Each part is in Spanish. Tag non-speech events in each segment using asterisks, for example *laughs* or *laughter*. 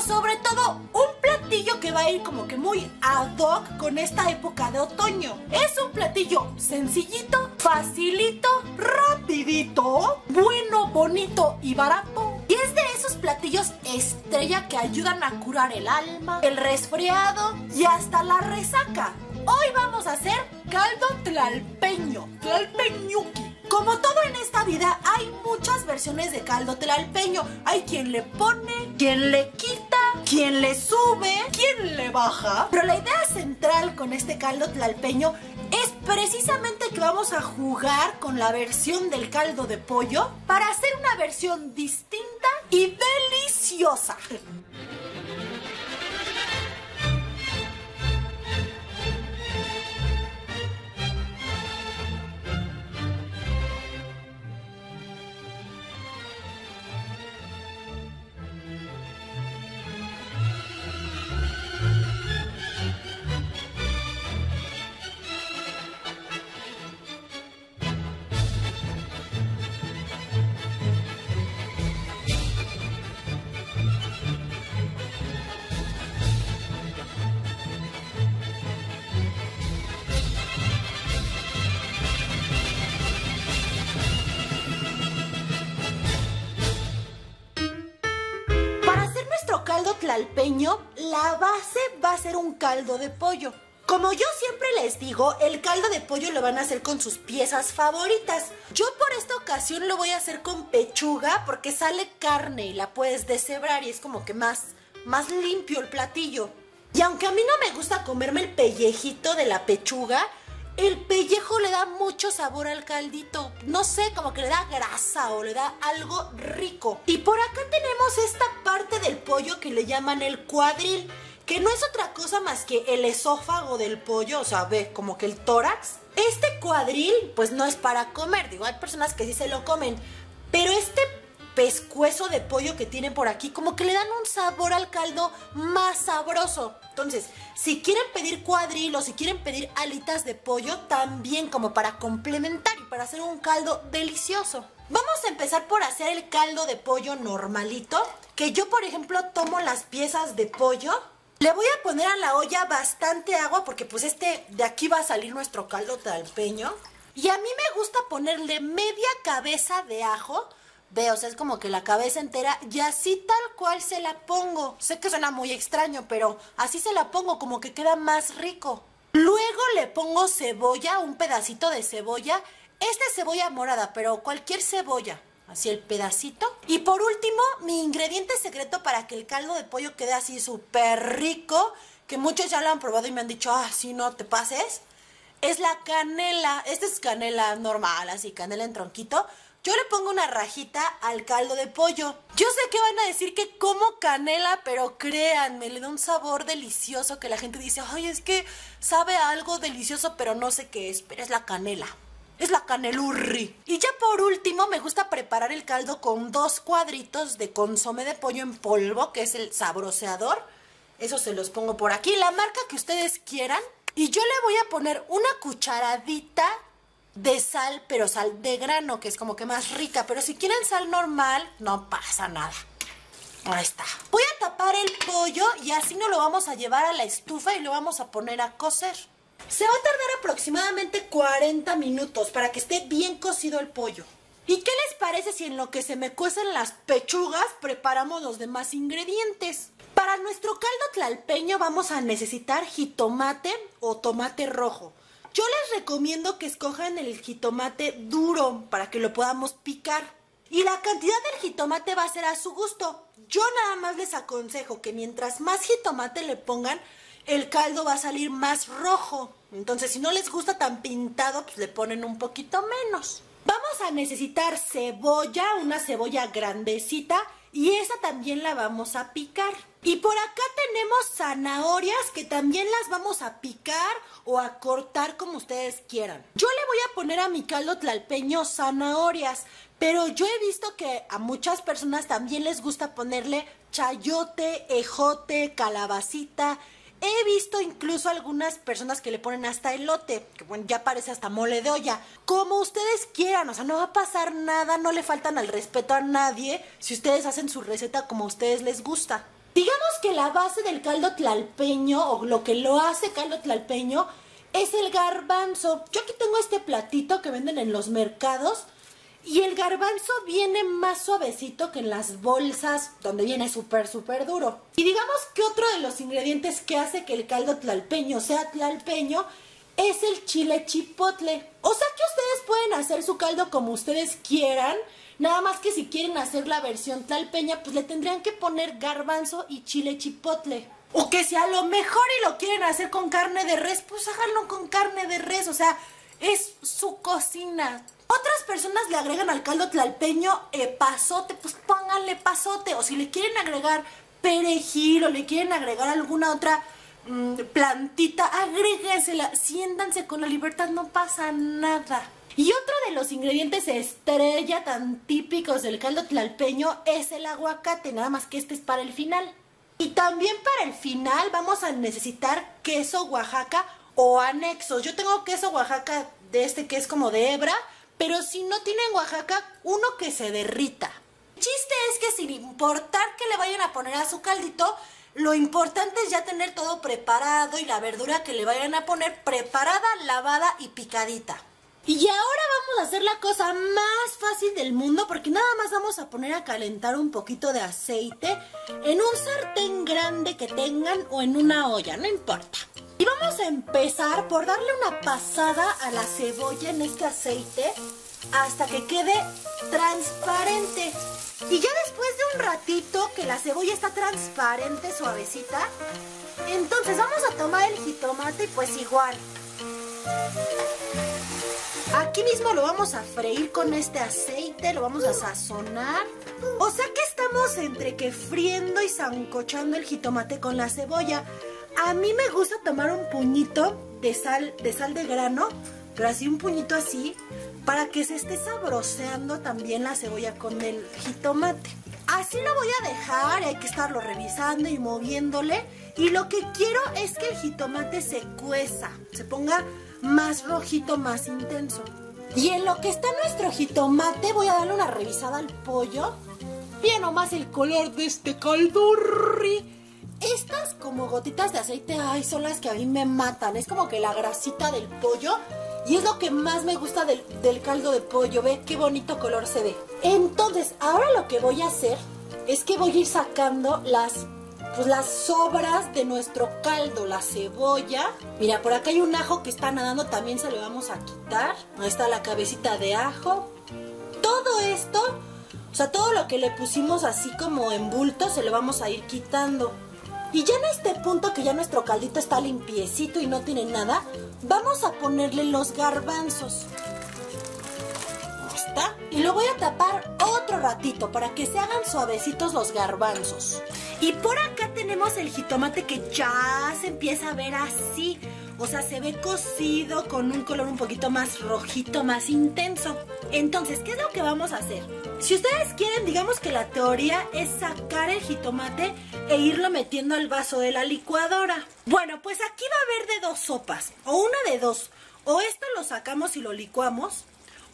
sobre todo un platillo que va a ir como que muy ad hoc con esta época de otoño. Es un platillo sencillito, facilito, rapidito, bueno, bonito y barato. Y es de esos platillos estrella que ayudan a curar el alma, el resfriado y hasta la resaca. Hoy vamos a hacer caldo tlalpeño, tlalpeñuki. Como todo en esta vida, hay muchas versiones de caldo tlalpeño. Hay quien le pone, quien le quita, quien le sube, quien le baja. Pero la idea central con este caldo tlalpeño es precisamente que vamos a jugar con la versión del caldo de pollo para hacer una versión distinta y deliciosa. La base va a ser un caldo de pollo. Como yo siempre les digo, el caldo de pollo lo van a hacer con sus piezas favoritas. Yo por esta ocasión lo voy a hacer con pechuga porque sale carne y la puedes deshebrar y es como que más, más limpio el platillo. Y aunque a mí no me gusta comerme el pellejito de la pechuga, el pellejo le da mucho sabor al caldito. No sé, como que le da grasa o le da algo rico. Y por acá tenemos esta parte del pollo que le llaman el cuadril. Que no es otra cosa más que el esófago del pollo, o sea, ve, como que el tórax. Este cuadril, pues no es para comer, digo, hay personas que sí se lo comen. Pero este pescuezo de pollo que tiene por aquí, como que le dan un sabor al caldo más sabroso. Entonces, si quieren pedir cuadril o si quieren pedir alitas de pollo, también como para complementar y para hacer un caldo delicioso. Vamos a empezar por hacer el caldo de pollo normalito, que yo por ejemplo tomo las piezas de pollo, le voy a poner a la olla bastante agua porque pues este de aquí va a salir nuestro caldo talpeño. Y a mí me gusta ponerle media cabeza de ajo Veo, o sea, es como que la cabeza entera y así tal cual se la pongo. Sé que suena muy extraño, pero así se la pongo, como que queda más rico. Luego le pongo cebolla, un pedacito de cebolla. Esta es cebolla morada, pero cualquier cebolla. Así el pedacito. Y por último, mi ingrediente secreto para que el caldo de pollo quede así súper rico, que muchos ya lo han probado y me han dicho, ah, sí, no te pases, es la canela. Esta es canela normal, así, canela en tronquito yo le pongo una rajita al caldo de pollo. Yo sé que van a decir que como canela, pero créanme, le da un sabor delicioso que la gente dice, ay, es que sabe algo delicioso, pero no sé qué es, pero es la canela. Es la canelurri. Y ya por último, me gusta preparar el caldo con dos cuadritos de consome de pollo en polvo, que es el sabroseador. Eso se los pongo por aquí, la marca que ustedes quieran. Y yo le voy a poner una cucharadita de sal, pero sal de grano, que es como que más rica. Pero si quieren sal normal, no pasa nada. Ahí está. Voy a tapar el pollo y así no lo vamos a llevar a la estufa y lo vamos a poner a cocer. Se va a tardar aproximadamente 40 minutos para que esté bien cocido el pollo. ¿Y qué les parece si en lo que se me cuecen las pechugas preparamos los demás ingredientes? Para nuestro caldo tlalpeño vamos a necesitar jitomate o tomate rojo. Yo les recomiendo que escojan el jitomate duro para que lo podamos picar. Y la cantidad del jitomate va a ser a su gusto. Yo nada más les aconsejo que mientras más jitomate le pongan, el caldo va a salir más rojo. Entonces, si no les gusta tan pintado, pues le ponen un poquito menos. Vamos a necesitar cebolla, una cebolla grandecita y esa también la vamos a picar. Y por acá tenemos zanahorias que también las vamos a picar o a cortar como ustedes quieran. Yo le voy a poner a mi caldo tlalpeño zanahorias, pero yo he visto que a muchas personas también les gusta ponerle chayote, ejote, calabacita He visto incluso algunas personas que le ponen hasta elote, que bueno, ya parece hasta mole de olla. Como ustedes quieran, o sea, no va a pasar nada, no le faltan al respeto a nadie si ustedes hacen su receta como a ustedes les gusta. Digamos que la base del caldo tlalpeño o lo que lo hace caldo tlalpeño es el garbanzo. Yo aquí tengo este platito que venden en los mercados y el garbanzo viene más suavecito que en las bolsas donde viene súper, súper duro. Y digamos que otro de los ingredientes que hace que el caldo tlalpeño sea tlalpeño es el chile chipotle. O sea que ustedes pueden hacer su caldo como ustedes quieran. Nada más que si quieren hacer la versión tlalpeña, pues le tendrían que poner garbanzo y chile chipotle. O que si a lo mejor y lo quieren hacer con carne de res, pues háganlo con carne de res. O sea, es su cocina. Otras personas le agregan al caldo tlalpeño eh, pasote, pues pónganle pasote. O si le quieren agregar perejil o le quieren agregar alguna otra mm, plantita, agréguensela, siéntanse con la libertad, no pasa nada. Y otro de los ingredientes estrella tan típicos del caldo tlalpeño es el aguacate, nada más que este es para el final. Y también para el final vamos a necesitar queso Oaxaca o anexos. Yo tengo queso Oaxaca de este que es como de hebra, pero si no tienen Oaxaca, uno que se derrita. El chiste es que sin importar que le vayan a poner a su caldito, lo importante es ya tener todo preparado y la verdura que le vayan a poner preparada, lavada y picadita. Y ahora vamos a hacer la cosa más fácil del mundo porque nada más vamos a poner a calentar un poquito de aceite en un sartén grande que tengan o en una olla, no importa. Y vamos a empezar por darle una pasada a la cebolla en este aceite hasta que quede transparente. Y ya después de un ratito que la cebolla está transparente, suavecita, entonces vamos a tomar el jitomate y pues igual. Aquí mismo lo vamos a freír con este aceite, lo vamos a sazonar. O sea que estamos entre que friendo y zancochando el jitomate con la cebolla. A mí me gusta tomar un puñito de sal, de sal de grano, pero así un puñito así, para que se esté sabroseando también la cebolla con el jitomate. Así lo voy a dejar, hay que estarlo revisando y moviéndole. Y lo que quiero es que el jitomate se cueza, se ponga más rojito, más intenso. Y en lo que está nuestro jitomate voy a darle una revisada al pollo. Bien más el color de este caldurri. Estas como gotitas de aceite, ay, son las que a mí me matan. Es como que la grasita del pollo. Y es lo que más me gusta del, del caldo de pollo. Ve qué bonito color se ve. Entonces, ahora lo que voy a hacer es que voy a ir sacando las pues las sobras de nuestro caldo, la cebolla. Mira, por acá hay un ajo que está nadando, también se lo vamos a quitar. Ahí está la cabecita de ajo. Todo esto, o sea, todo lo que le pusimos así como en bulto, se lo vamos a ir quitando. Y ya en este punto que ya nuestro caldito está limpiecito y no tiene nada, vamos a ponerle los garbanzos. Y lo voy a tapar otro ratito para que se hagan suavecitos los garbanzos. Y por acá tenemos el jitomate que ya se empieza a ver así. O sea, se ve cocido con un color un poquito más rojito, más intenso. Entonces, ¿qué es lo que vamos a hacer? Si ustedes quieren, digamos que la teoría es sacar el jitomate e irlo metiendo al vaso de la licuadora. Bueno, pues aquí va a haber de dos sopas, o una de dos. O esto lo sacamos y lo licuamos,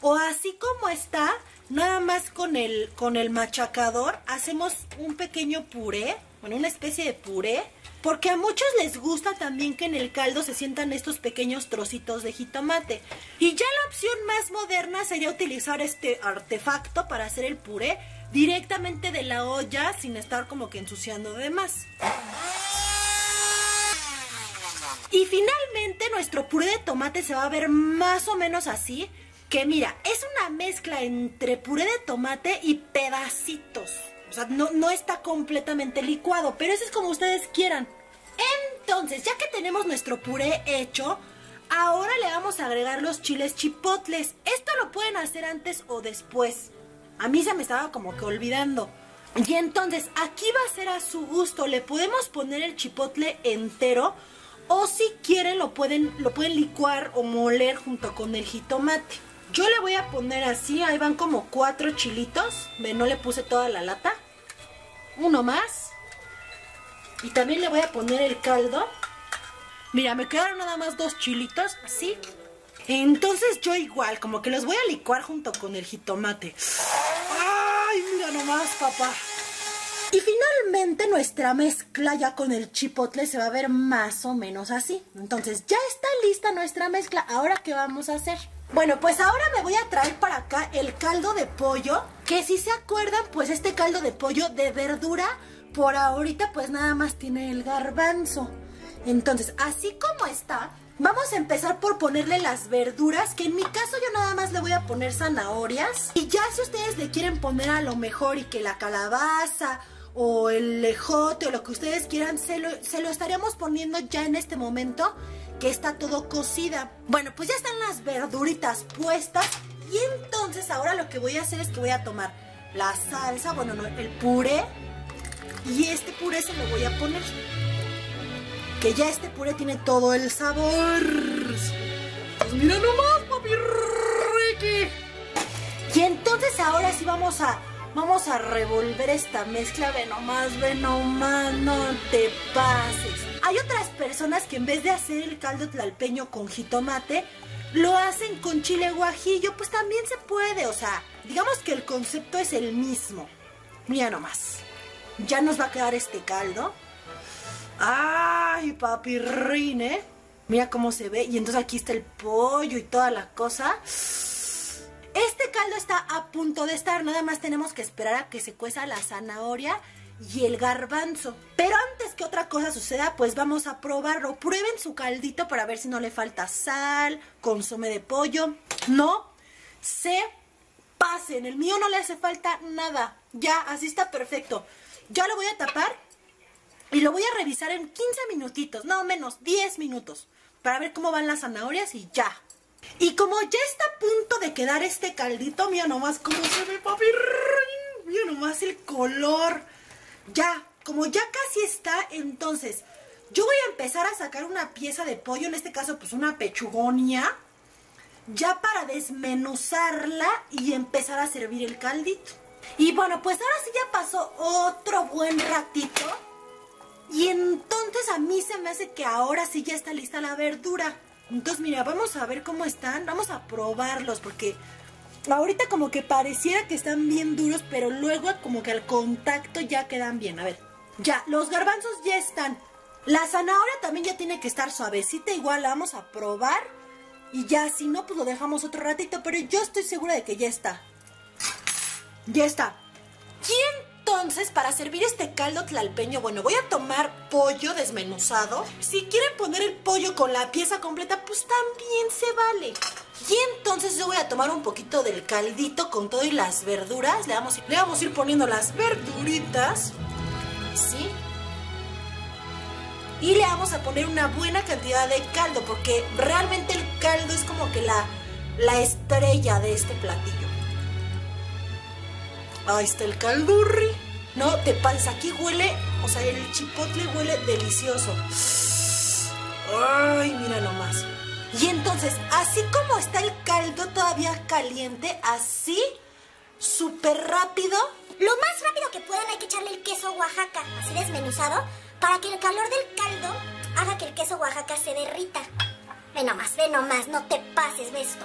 o así como está, nada más con el, con el machacador hacemos un pequeño puré, bueno, una especie de puré, porque a muchos les gusta también que en el caldo se sientan estos pequeños trocitos de jitomate. Y ya la opción más moderna sería utilizar este artefacto para hacer el puré directamente de la olla sin estar como que ensuciando de más. Y finalmente nuestro puré de tomate se va a ver más o menos así que mira, es una mezcla entre puré de tomate y pedacitos. O sea, no, no está completamente licuado, pero eso es como ustedes quieran. Entonces, ya que tenemos nuestro puré hecho, ahora le vamos a agregar los chiles chipotles. Esto lo pueden hacer antes o después. A mí se me estaba como que olvidando. Y entonces, aquí va a ser a su gusto. Le podemos poner el chipotle entero o si quieren lo pueden, lo pueden licuar o moler junto con el jitomate. Yo le voy a poner así, ahí van como cuatro chilitos. No le puse toda la lata. Uno más. Y también le voy a poner el caldo. Mira, me quedaron nada más dos chilitos, así. Entonces yo igual, como que los voy a licuar junto con el jitomate. ¡Ay, mira nomás, papá! Y finalmente nuestra mezcla ya con el chipotle se va a ver más o menos así. Entonces ya está lista nuestra mezcla. Ahora, ¿qué vamos a hacer? Bueno, pues ahora me voy a traer para acá el caldo de pollo. Que si se acuerdan, pues este caldo de pollo de verdura, por ahorita pues nada más tiene el garbanzo. Entonces, así como está, Vamos a empezar por ponerle las verduras, que en mi caso yo nada más le voy a poner zanahorias. Y ya si ustedes le quieren poner a lo mejor y que la calabaza o el lejote o lo que ustedes quieran, se lo, se lo estaríamos poniendo ya en este momento que está todo cocida. Bueno, pues ya están las verduritas puestas y entonces ahora lo que voy a hacer es que voy a tomar la salsa, bueno, no, el puré y este puré se lo voy a poner que ya este puré tiene todo el sabor. Pues mira nomás, papi Ricky. Y entonces ahora sí vamos a vamos a revolver esta mezcla. Ve nomás, ve nomás, no te pases. Hay otras personas que en vez de hacer el caldo tlalpeño con jitomate, lo hacen con chile guajillo, pues también se puede, o sea, digamos que el concepto es el mismo. Mira nomás. Ya nos va a quedar este caldo. ¡Ay, papirrín, eh! Mira cómo se ve. Y entonces aquí está el pollo y toda la cosa. Este caldo está a punto de estar. Nada más tenemos que esperar a que se cueza la zanahoria y el garbanzo. Pero antes que otra cosa suceda, pues vamos a probarlo. Prueben su caldito para ver si no le falta sal, consome de pollo. No se pasen. El mío no le hace falta nada. Ya, así está perfecto. Ya lo voy a tapar y lo voy a revisar en 15 minutitos, no menos, 10 minutos, para ver cómo van las zanahorias y ya. Y como ya está a punto de quedar este caldito, mira nomás cómo se ve, papi. Mira nomás el color. Ya, como ya casi está, entonces yo voy a empezar a sacar una pieza de pollo, en este caso pues una pechugonia, ya para desmenuzarla y empezar a servir el caldito. Y bueno, pues ahora sí ya pasó otro buen ratito y entonces a mí se me hace que ahora sí ya está lista la verdura. Entonces, mira, vamos a ver cómo están. Vamos a probarlos porque ahorita como que pareciera que están bien duros, pero luego como que al contacto ya quedan bien. A ver, ya, los garbanzos ya están. La zanahoria también ya tiene que estar suavecita. Igual la vamos a probar. Y ya, si no, pues lo dejamos otro ratito. Pero yo estoy segura de que ya está. Ya está. ¿Quién entonces, para servir este caldo tlalpeño, bueno, voy a tomar pollo desmenuzado. Si quieren poner el pollo con la pieza completa, pues también se vale. Y entonces yo voy a tomar un poquito del caldito con todo y las verduras. Le vamos, le vamos a ir poniendo las verduritas. Y le vamos a poner una buena cantidad de caldo, porque realmente el caldo es como que la, la estrella de este platillo. Ahí está el caldurri. No te pasa, aquí huele, o sea, el chipotle huele delicioso. Ay, mira nomás. Y entonces, así como está el caldo todavía caliente, así, súper rápido. Lo más rápido que puedan hay que echarle el queso Oaxaca, así desmenuzado, para que el calor del caldo haga que el queso Oaxaca se derrita. Ve nomás, ve nomás, no te pases, ve esto.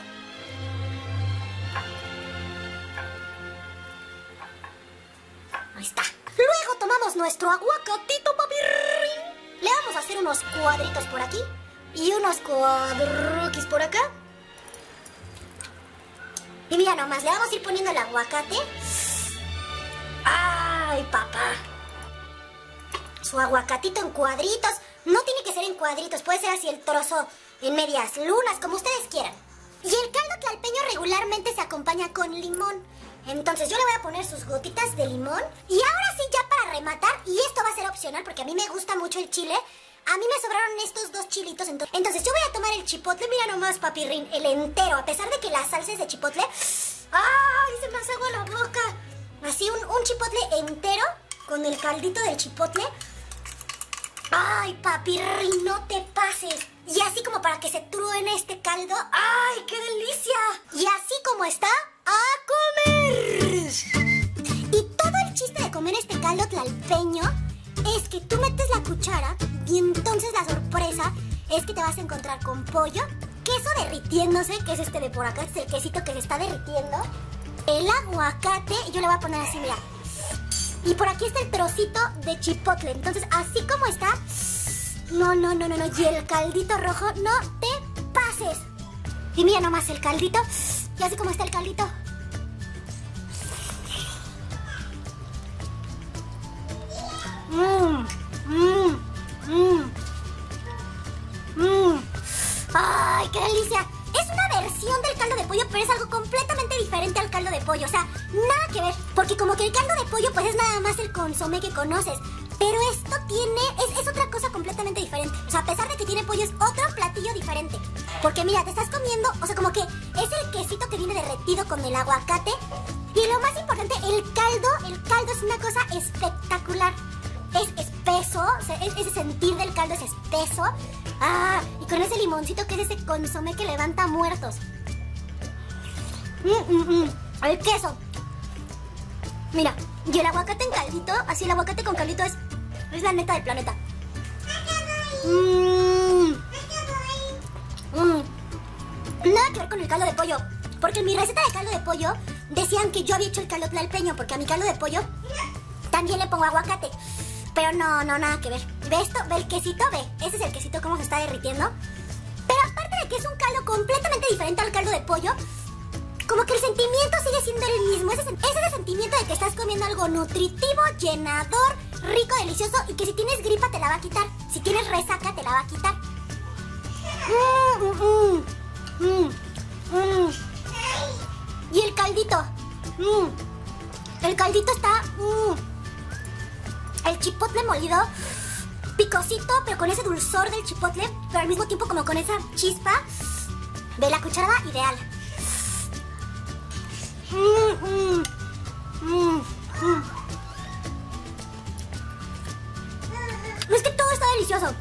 Ahí está. Luego tomamos nuestro aguacatito, papi. Le vamos a hacer unos cuadritos por aquí y unos cuadruquis por acá. Y mira nomás, le vamos a ir poniendo el aguacate. ¡Ay, papá! Su aguacatito en cuadritos. No tiene que ser en cuadritos, puede ser así el trozo en medias lunas, como ustedes quieran. Y el caldo tlalpeño regularmente se acompaña con limón. Entonces yo le voy a poner sus gotitas de limón. Y ahora sí, ya para rematar, y esto va a ser opcional porque a mí me gusta mucho el chile. A mí me sobraron estos dos chilitos, entonces yo voy a tomar el chipotle, mira nomás, papirrín, el entero, a pesar de que la salsa es de chipotle. ¡Ay, se me hace agua la boca! Así un, un chipotle entero con el caldito del chipotle. ¡Ay, papirrín, no te pases! Y así como para que se truene este caldo. ¡Ay, qué delicia! Y así como está, ¡a comer! Y todo el chiste de comer este caldo tlalpeño es que tú metes la cuchara y entonces la sorpresa es que te vas a encontrar con pollo, queso derritiéndose, que es este de por acá, este es el quesito que se está derritiendo, el aguacate, yo le voy a poner así, mira, Y por aquí está el trocito de chipotle. Entonces, así como está. No, no, no, no, no. Y el caldito rojo, no te pases. Y mira nomás el caldito. Y así como está el caldito. Mmm, mmm, mmm. Mmm. ¡Ay, qué delicia! Es una versión del caldo de pollo, pero es algo completamente diferente al caldo de pollo. O sea, nada que ver. Porque como que el caldo de pollo, pues es nada más el consomé que conoces. Pero esto tiene, es, es, otra cosa completamente diferente. O sea, a pesar de que tiene pollo, es otro platillo diferente. Porque mira, te estás comiendo, o sea, como que es el quesito que viene derretido con el aguacate. Y lo más importante, el caldo, el caldo es una cosa espectacular. Es espeso, o sea, ese sentir del caldo es espeso. Ah, y con ese limoncito que es ese consomé que levanta muertos. Mm, mm, mm. El queso. Mira, y el aguacate en caldito, así el aguacate con caldito es, es la neta del planeta. Mmm. Nada que ver con el caldo de pollo. Porque en mi receta de caldo de pollo decían que yo había hecho el caldo tlalpeño, porque a mi caldo de pollo también le pongo aguacate. Pero no, no, nada que ver. ¿Ve esto? ¿Ve el quesito? ¿Ve? Ese es el quesito cómo se está derritiendo. Pero aparte de que es un caldo completamente diferente al caldo de pollo, como que el sentimiento sigue siendo el mismo. Ese, ese es el sentimiento de que estás comiendo algo nutritivo, llenador, rico, delicioso y que si tienes gripa te la va a quitar. Si tienes resaca te la va a quitar. Mm, mm, mm, y el caldito. El caldito está... El chipotle molido, picosito, pero con ese dulzor del chipotle, pero al mismo tiempo como con esa chispa de la cucharada ideal. Es que todo está delicioso.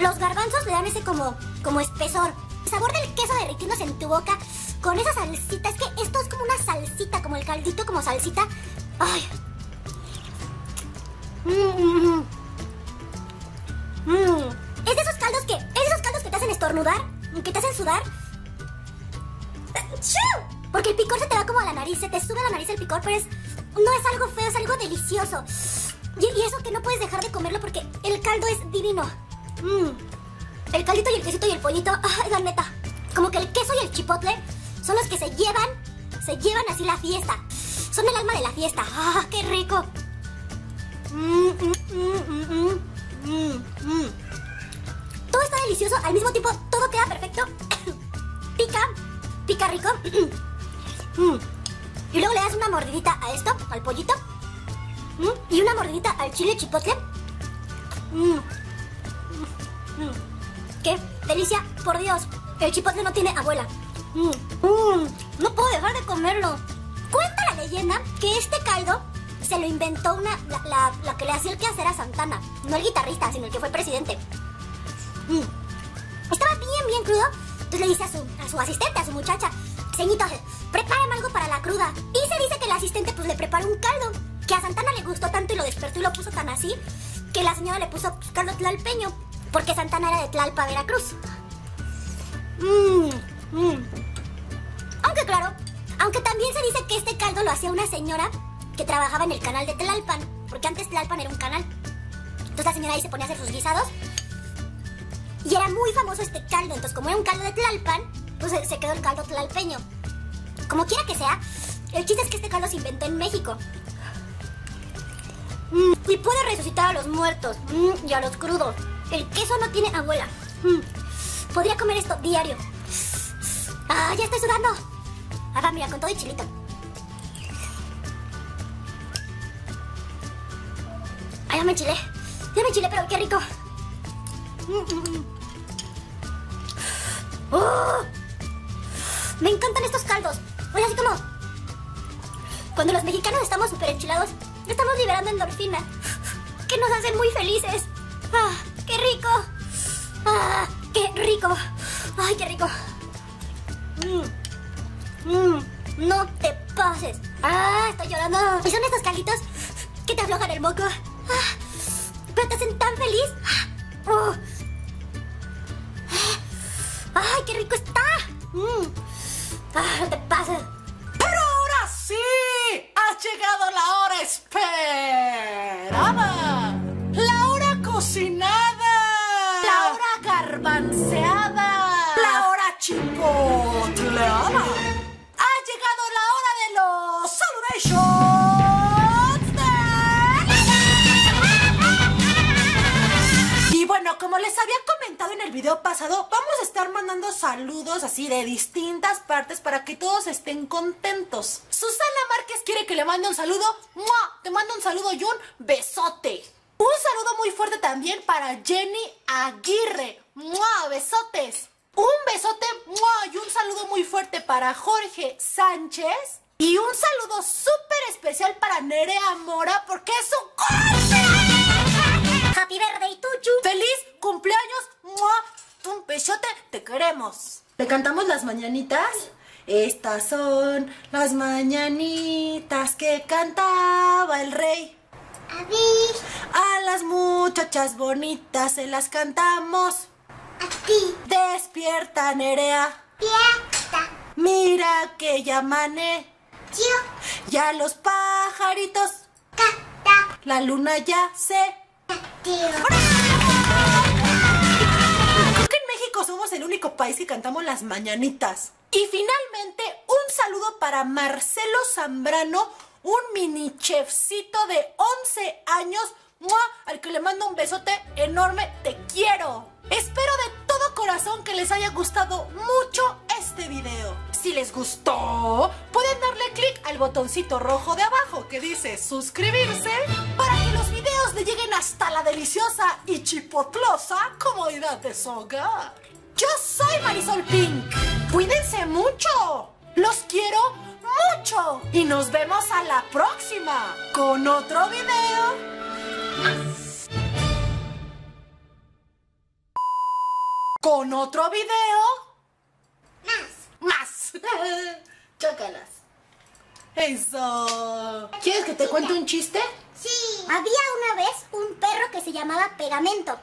Los garbanzos le dan ese como, como espesor. El sabor del queso derritiéndose en tu boca con esa salsita. Es que esto es como una salsita, como el caldito como salsita. Ay. Mm, Es de esos caldos que. Es de esos caldos que te hacen estornudar. Que te hacen sudar. Porque el picor se te va como a la nariz, se te sube a la nariz el picor, pero es, no es algo feo, es algo delicioso. Y, eso que no puedes dejar de comerlo porque el caldo es divino. Mm. El caldito y el quesito y el pollito, ay, la neta. Como que el queso y el chipotle son los que se llevan, se llevan así la fiesta. Son el alma de la fiesta. ¡Ah, qué rico! Todo está delicioso, al mismo tiempo todo queda perfecto. pica, pica rico. Y luego le das una mordidita a esto, al pollito. Y una mordidita al chile chipotle. ¡Qué delicia! Por Dios, el chipotle no tiene abuela. no puedo dejar de comerlo. Cuenta la leyenda que este caldo se lo inventó una, la, que le hacía el quehacer a Santana. No el guitarrista, sino el que fue presidente. Estaba bien, bien crudo. Entonces le dice a su, a su asistente, a su muchacha, ceñito, prepárame algo para la cruda. Y se dice que el asistente pues le preparó un caldo, que a Santana le gustó tanto y lo despertó y lo puso tan así, que la señora le puso pues, caldo tlalpeño, porque Santana era de Tlalpa, Veracruz. Mmm, mmm. Aunque claro, aunque también se dice que este caldo lo hacía una señora que trabajaba en el canal de Tlalpan, porque antes Tlalpan era un canal. Entonces la señora ahí se ponía a hacer sus guisados. Y era muy famoso este caldo, entonces como era un caldo de Tlalpan, pues se quedó el caldo tlalpeño. Como quiera que sea, el chiste es que este caldo se inventó en México. Mm, y puede resucitar a los muertos mm, y a los crudos. El queso no tiene abuela. Mm, podría comer esto diario. ¡Ah, ya estoy sudando! Ah, mira, con todo y chilito. ¡Ay, me enchilé! Ya me enchilé, pero qué rico. ¡Oh! Me encantan estos caldos. Oye, así como... Cuando los mexicanos estamos súper enchilados, estamos liberando endorfina. Que nos hacen muy felices. ¡Ah! ¡Qué rico! ¡Ah! ¡Qué rico! ¡Ay, qué rico! Mmm. Mmm. No te pases. ¡Ah! Estoy llorando. Y son estos calditos que te aflojan el moco feliz. Oh. ¡Ay, qué rico está! Mm. Ah, no te pases. ¡Pero ahora sí! ¡Ha llegado la hora esperada! ¡La hora cocinada! ¡La hora garbanceada! ¡La hora chipotleada! ¡Ha llegado la hora de los saludations! Pasado, vamos a estar mandando saludos así de distintas partes para que todos estén contentos. Susana Márquez quiere que le mande un saludo. ¡Mua! Te mando un saludo y un besote. Un saludo muy fuerte también para Jenny Aguirre. ¡Mua! Besotes. Un besote ¡mua! y un saludo muy fuerte para Jorge Sánchez. Y un saludo súper especial para Nerea Mora porque es su cumpleaños. ¿Le cantamos las mañanitas? Estas son las mañanitas que cantaba el rey. A ver, A las muchachas bonitas se las cantamos. a ti. Despierta, Nerea. Fiesta. Mira que ya mané. Yo. Ya los pajaritos. Cata. La luna ya se. Tío. Somos el único país que cantamos las mañanitas. Y finalmente, un saludo para Marcelo Zambrano, un mini chefcito de 11 años, al que le mando un besote enorme, te quiero. Espero de todo corazón que les haya gustado mucho este video. Si les gustó, pueden darle clic al botoncito rojo de abajo que dice suscribirse para que los videos le lleguen hasta la deliciosa y chipotlosa comodidad de su hogar. Yo soy Marisol Pink. Cuídense mucho. Los quiero mucho. Y nos vemos a la próxima con otro video. Con otro video. Más. Más. *laughs* Chócalas. Eso. ¿Quieres que te cuente un chiste? Sí. Había una vez un perro que se llamaba Pegamento.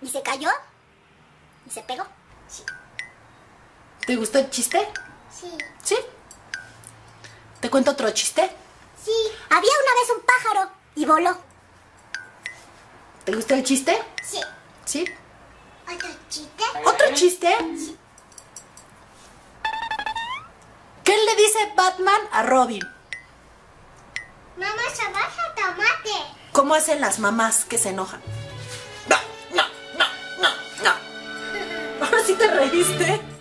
Y se cayó. Y se pegó. Sí. ¿Te gustó el chiste? Sí. ¿Sí? ¿Te cuento otro chiste? Sí. Había una vez un pájaro y voló. ¿Te gustó el chiste? Sí. ¿Sí? ¿Otro chiste? ¿Otro chiste? ¿Qué le dice Batman a Robin? Mamá, se baja tomate. ¿Cómo hacen las mamás que se enojan? No, no, no, no, no. *laughs* Ahora sí te reíste.